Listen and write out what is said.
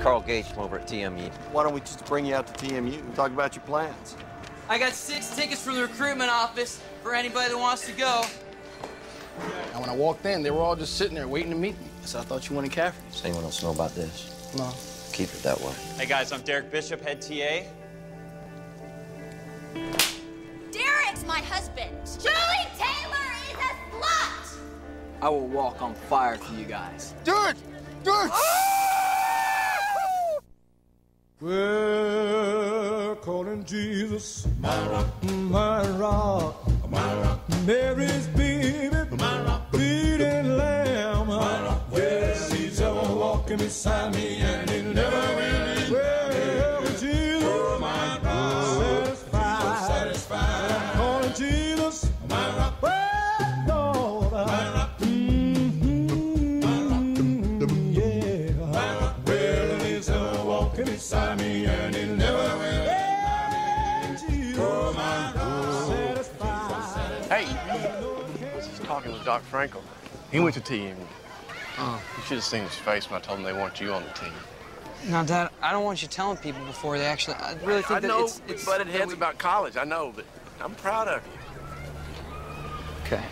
Carl Gage from over at TMU. Why don't we just bring you out to TMU and talk about your plans? I got six tickets from the recruitment office for anybody that wants to go. And when I walked in, they were all just sitting there waiting to meet me. So I thought you wanted Cafferty. Does anyone else know about this? No. Keep it that way. Hey guys, I'm Derek Bishop, head TA. Derek's my husband. Julie Taylor is a slut! I will walk on fire for you guys. Do oh! it! We're calling Jesus. My rock, my rock, my rock. Mary's baby, my rock, bleeding lamb. My rock, yes, he's ever walking beside me, and beside me, and he never will leave. Jesus, my rock, satisfied. Hey, was just talking with Doc Frankel. He went to TMU. Oh. You should have seen his face when I told him they want you on the team. Now, Dad, I don't want you telling people before they actually. I really think I that know it's. we it's butted heads about college. I know, but I'm proud of you. Okay.